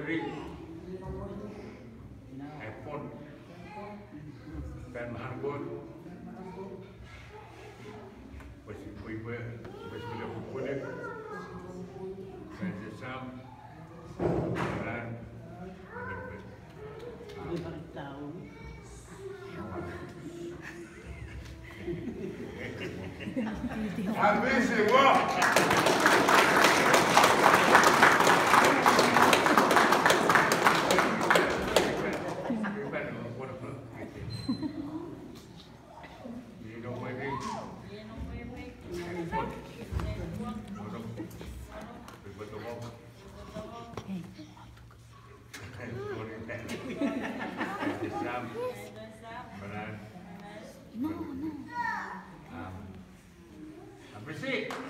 Verdict dan handphone. Tiba, tiba sebelah buku dia. a Sam. Dan. Beritahu. Habis semua.